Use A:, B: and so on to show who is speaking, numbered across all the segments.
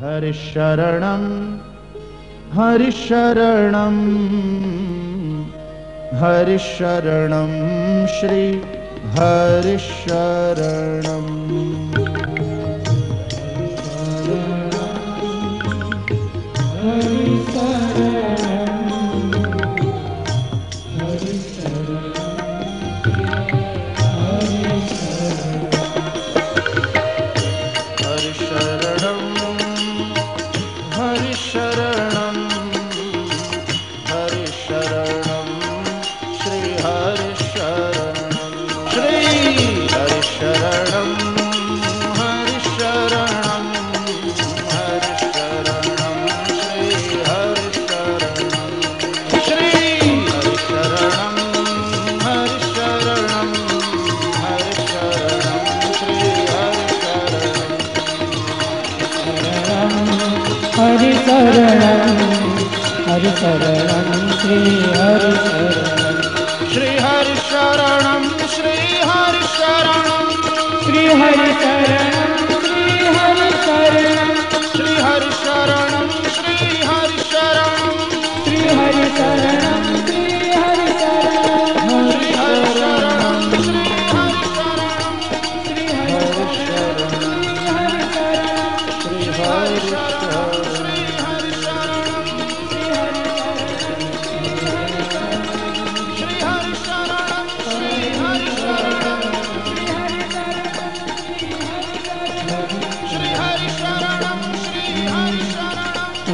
A: हरिशरणं हरिशरणं हरिशरणं श्री हरिशरणम् शरण श्री हर्षरण श्री हर शरण हर शरण हर शरण श्री हर शरण श्री शरण
B: हरि शरण हरि शरणं श्री हरि शरणं
A: श्री हरि शरणं श्री हरि शरणं श्री
B: हरि शरणं श्री हरि शरणं
A: श्री हरि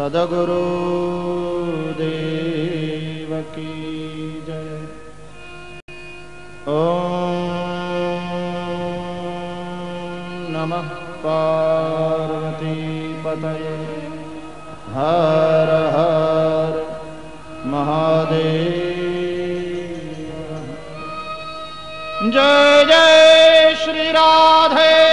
A: सदगुरु देव की जय। ॐ नमः पार्वतीपतये। हर हर महादेव। जय जय श्री राधे